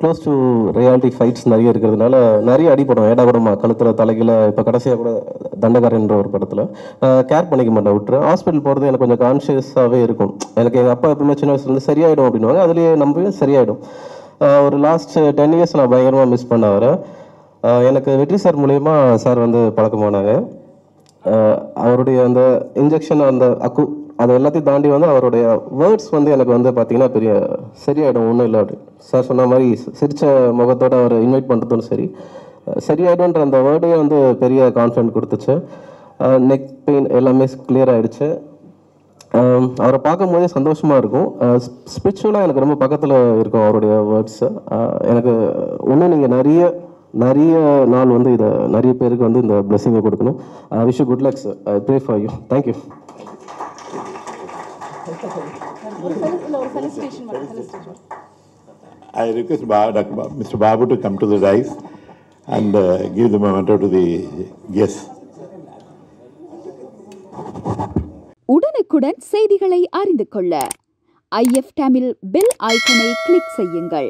Close to reality fights நிறைய இருக்கிறதுனால நிறைய அடிப்படும் ஏடா கூடமா கழுத்தில் தலைகில இப்போ கடைசியாக கூட தண்டகாரன்ற ஒரு படத்தில். கேர் பண்ணிக்க மாட்டேன் விட்டுரு. ஹாஸ்பிட்டல் போகிறது எனக்கு கொஞ்சம் கான்ஷியஸாகவே இருக்கும். எனக்கு எங்கள் அப்பா எப்பவுமே சின்ன வயசுலேருந்து சரியாயிடும் அப்படின்வாங்க அதுலேயே நம்பவே சரியாயிடும். ஒரு லாஸ்ட் டென் இயர்ஸ் நான் பயங்கரமாக மிஸ் பண்ண வர எனக்கு வெற்றி சார் மூலயமா சார் வந்து பழக்கமானாங்க. அவருடைய அந்த இன்ஜெக்ஷன் அந்த அக்கு அது எல்லாத்தையும் தாண்டி வந்து அவருடைய வேர்ட்ஸ் வந்து எனக்கு வந்து பார்த்தீங்கன்னா பெரிய சரியாயிடும் ஒன்றும் இல்லை அப்படின்னு சார் சொன்ன மாதிரி சிரித்த முகத்தோட அவர் இன்வைட் பண்ணுறதும் சரி. சரியாயிடும்ன்ற அந்த வேர்டே வந்து பெரிய கான்ஃபிடென்ட் கொடுத்துச்சு. நெக் பெயின் எல்லாமே கிளியர் ஆகிடுச்சு அவரை பார்க்கும்போதே சந்தோஷமாக இருக்கும். ஸ்பிரிச்சுவலாக எனக்கு ரொம்ப பக்கத்தில் இருக்கும் அவருடைய வேர்ட்ஸு எனக்கு இன்னும் நீங்கள் நிறைய நிறைய நாள் வந்து இதை நிறைய பேருக்கு வந்து இந்த பிளெஸிங்கை கொடுக்கணும். Wish good lucks pray for you thank you I request Mr. Babu to come to the dais and uh, give the memento to the guests. உடனுக்குடன் செய்திகளை அறிந்து கொள்ள ஐஎஃப் டேமில் பெல் ஐக்கனை கிளிக் செய்யுங்கள்